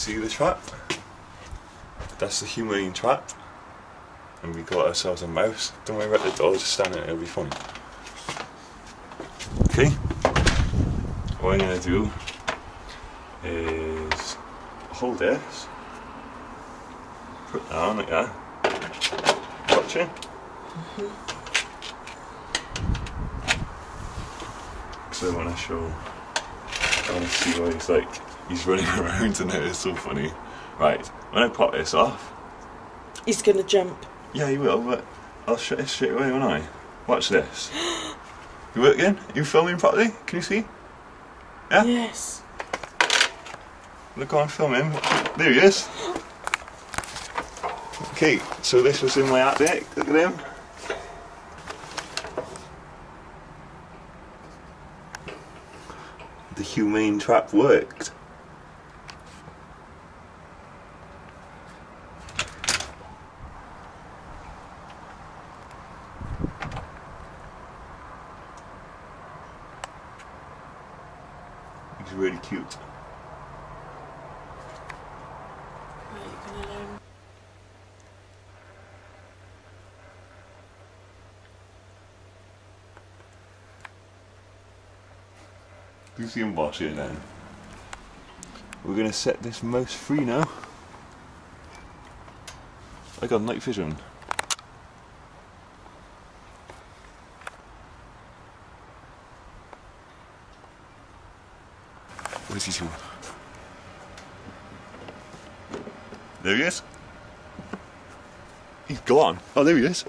See the trap? That's the humane trap. And we got ourselves a mouse. Don't worry about the door, just stand there, it'll be fun. Okay. What I'm gonna do is hold this, put that on like that, watching. Mm-hmm. So I want to show, I want to see what he's like. He's running around and it is so funny. Right, when I pop this off, He's gonna jump. yeah, he will, but I'll shut it straight away, won't I? Watch this. You working? You filming properly? Can you see? Yeah? Yes. Look on filming. There he is. Okay, so this was in my attic. Look at him. The humane trap worked. He's really cute. Right, you're gonna learn. You see him wash it then. We're gonna set this mouse free now. I got night vision. Where's he to? There he is. He's gone. Oh, there he is.